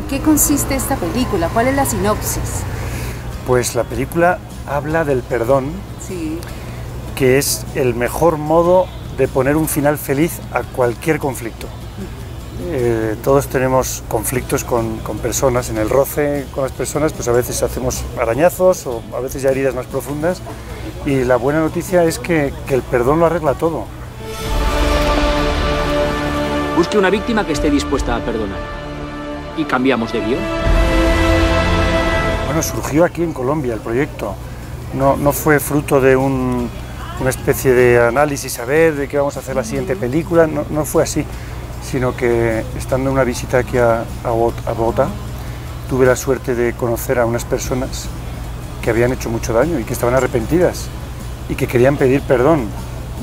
¿En qué consiste esta película? ¿Cuál es la sinopsis? Pues la película habla del perdón, Sí. que es el mejor modo de poner un final feliz a cualquier conflicto. Eh, todos tenemos conflictos con, con personas, en el roce con las personas, pues a veces hacemos arañazos o a veces ya heridas más profundas. Y la buena noticia es que, que el perdón lo arregla todo. Busque una víctima que esté dispuesta a perdonar. Y cambiamos de guion. Bueno, surgió aquí en Colombia el proyecto. No, no fue fruto de un- una especie de análisis, a ver de qué vamos a hacer la siguiente película, no, no fue así, sino que estando en una visita aquí a, a Bogotá, tuve la suerte de conocer a unas personas que habían hecho mucho daño y que estaban arrepentidas y que querían pedir perdón,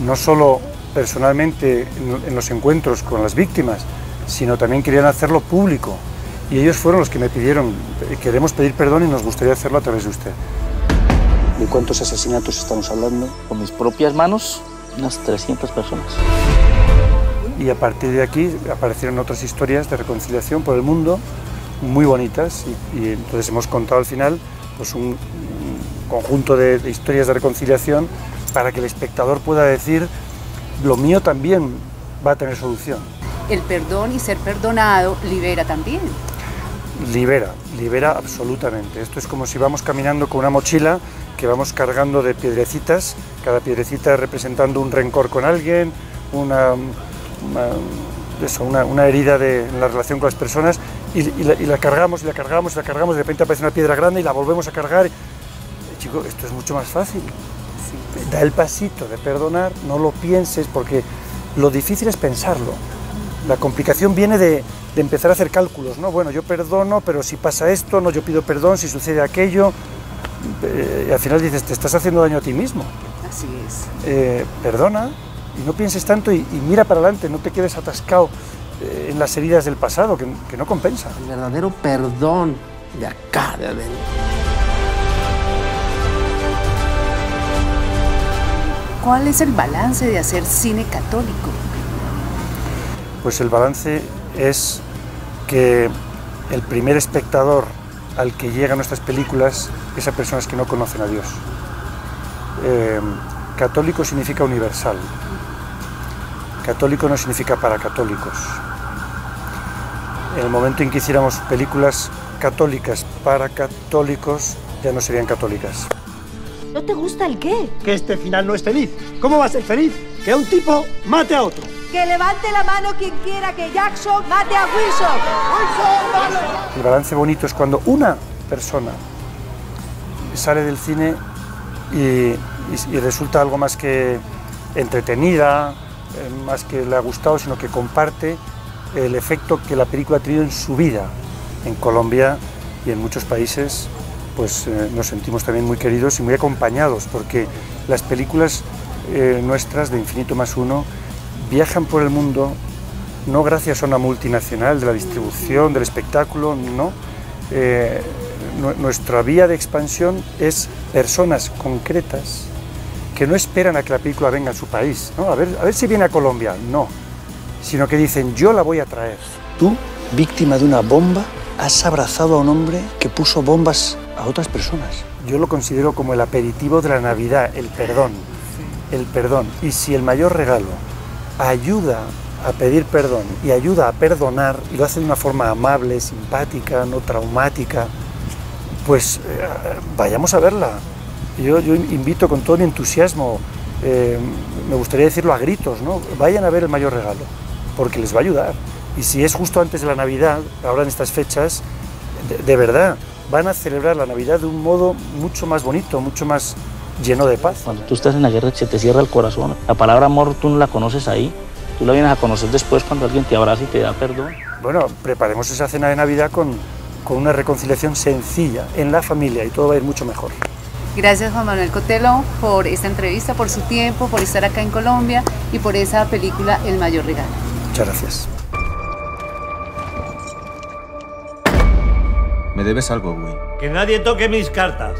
no solo personalmente en, en los encuentros con las víctimas, sino también querían hacerlo público. Y ellos fueron los que me pidieron, "Eh, queremos pedir perdón y nos gustaría hacerlo a través de usted. ¿De cuántos asesinatos estamos hablando? Con mis propias manos, unas 300 personas. Y a partir de aquí aparecieron otras historias de reconciliación por el mundo, muy bonitas, y, y entonces hemos contado al final pues un, un conjunto de, de historias de reconciliación para que el espectador pueda decir, lo mío también va a tener solución. El perdón y ser perdonado libera también. Libera, libera absolutamente. Esto es como si vamos caminando con una mochila que vamos cargando de piedrecitas, cada piedrecita representando un rencor con alguien, una, eso, una- una herida de, en la relación con las personas, y, y la, y la cargamos y la cargamos y la cargamos, de repente aparece una piedra grande y la volvemos a cargar. Chico, esto es mucho más fácil. Da el pasito de perdonar, no lo pienses, porque lo difícil es pensarlo. La complicación viene de, de empezar a hacer cálculos, ¿no? Bueno, yo perdono, pero si pasa esto, no, yo pido perdón, si sucede aquello, eh, y al final dices, te estás haciendo daño a ti mismo. Así es. Eh, perdona y no pienses tanto y, y mira para adelante, no te quedes atascado eh, en las heridas del pasado, que, que no compensa. El verdadero perdón de acá, de adentro. ¿Cuál es el balance de hacer cine católico? Pues el balance es que el primer espectador al que llegan nuestras películas es a personas que no conocen a Dios. Eh, católico significa universal. Católico no significa para católicos. En el momento en que hiciéramos películas católicas para católicos, ya no serían católicas. ¿No te gusta el qué? que este final no es feliz. ¿Cómo va a ser feliz? Que un tipo mate a otro. Que levante la mano quien quiera que Jackson mate a Wilson. El balance bonito es cuando una persona sale del cine y, y- y resulta algo más que entretenida, eh, más que le ha gustado, sino que comparte el efecto que la película ha tenido en su vida. En Colombia y en muchos países pues eh, nos sentimos también muy queridos y muy acompañados porque las películas eh, nuestras de Infinito más uno viajan por el mundo no gracias a una multinacional de la distribución, del espectáculo, no. Eh, nu- nuestra vía de expansión es personas concretas que no esperan a que la película venga a su país, ¿no? a, ver, a ver si viene a Colombia, no, sino que dicen yo la voy a traer. Tú, víctima de una bomba, has abrazado a un hombre que puso bombas a otras personas. Yo lo considero como el aperitivo de la Navidad, el perdón, el perdón. Y si el mayor regalo ayuda a pedir perdón y ayuda a perdonar, y lo hace de una forma amable, simpática, no traumática, pues eh, vayamos a verla. Yo, invito con todo mi entusiasmo, eh, me gustaría decirlo a gritos, ¿no? Vayan a ver el mayor regalo, porque les va a ayudar. Y si es justo antes de la Navidad, ahora en estas fechas, de, de verdad, van a celebrar la Navidad de un modo mucho más bonito, mucho más lleno de paz. Cuando tú estás en la guerra se te cierra el corazón. La palabra amor tú no la conoces ahí. Tú la vienes a conocer después cuando alguien te abraza y te da perdón. Bueno, preparemos esa cena de Navidad con, con una reconciliación sencilla en la familia y todo va a ir mucho mejor. Gracias Juan Manuel Cotelo por esta entrevista, por su tiempo, por estar acá en Colombia y por esa película El Mayor Regalo. Muchas gracias. Me debes algo, güey. Que nadie toque mis cartas.